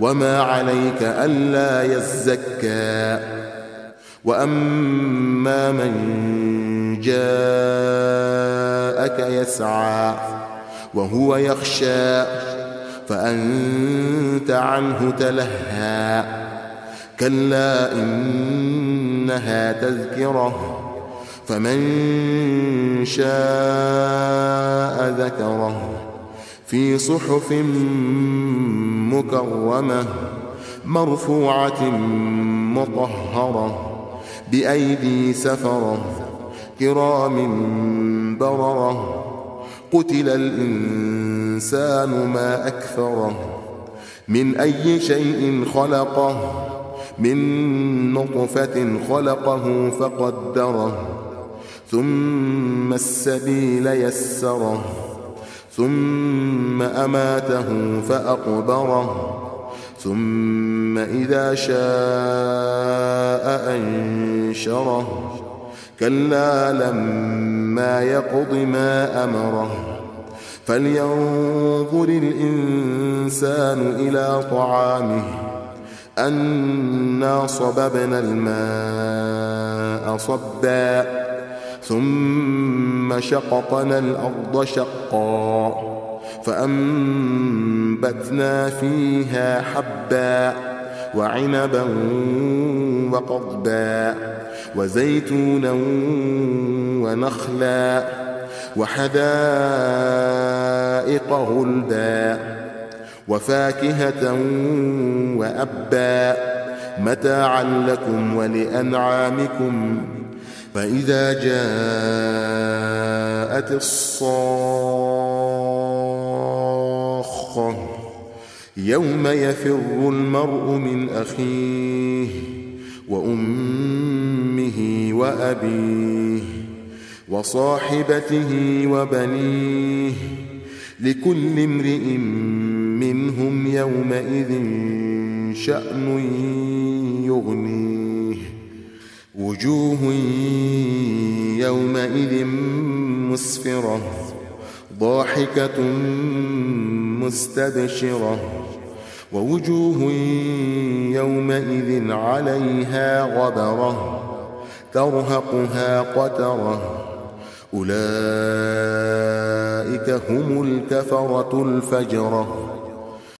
وما عليك ألا يزكى وأما من جاءك يسعى وهو يخشى فأنت عنه تلهى كلا إنها تذكره فمن شاء ذكره في صحف مكرمة مرفوعة مطهرة بأيدي سفرة كرام بررة قتل الإنسان ما أكثره من أي شيء خلقه من نطفة خلقه فقدره. ثم السبيل يسره. ثم أماته فأقبره. ثم إذا شاء أنشره. كلا لما يقض ما أمره. فلينظر الإنسان إلى طعامه. أنا صببنا الماء صبا. ثم شققنا الأرض شقا فأنبتنا فيها حبا وعنبا وقضبا وزيتونا ونخلا وحدائق غلبا وفاكهة وأبا متاعا لكم ولأنعامكم فإذا جاءت الصاخة يوم يفر المرء من أخيه وأمه وأبيه وصاحبته وبنيه لكل امرئ منهم يومئذ شأن يغنيه. وجوه يومئذ مسفرة ضاحكة مستبشرة ووجوه يومئذ عليها غبرة ترهقها قترة. أولئك هم الكفرة الفجرة.